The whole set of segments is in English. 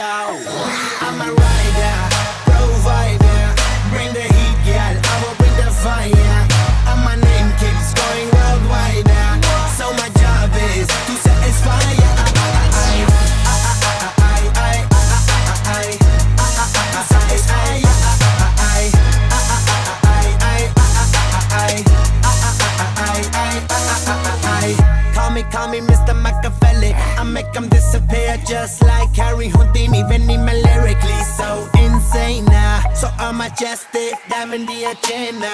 I'm a rider provider bring the heat girl I will bring the fire and my name keeps going worldwide. So my job is to satisfy make them disappear just like Harry Houdini. Vinny me lyrically so insane now. So I'm majestic, diamond the agenda.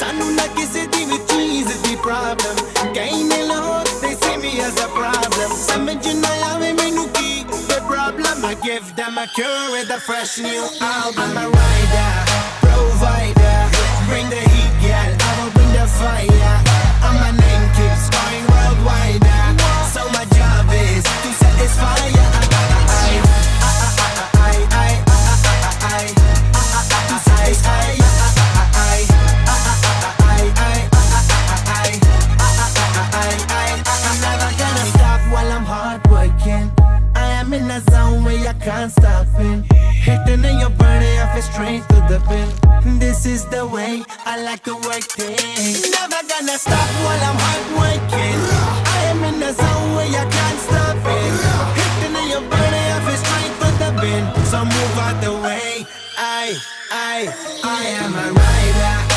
ਸਾਨੂੰ ਨਾ ਕਿਸੇ ਦੀ ਵੀ ਚੀਜ਼ ਦੀ problem ਕਈ ਨੇ ਲੋਕ they see me as a problem ਸਮਝ ਨਾ ਆਵੇ ਮੈਨੂੰ ਕੀ the problem I give them a cure with a fresh new album Zone where I can't stop it. Hitting in your body, I feel straight to the pin. This is the way I like to work things. Never gonna stop while I'm hardworking. I am in a zone where I can't stop it. Hitting in your body, I feel straight to the pin. So move out the way. I, I, I am a rider, the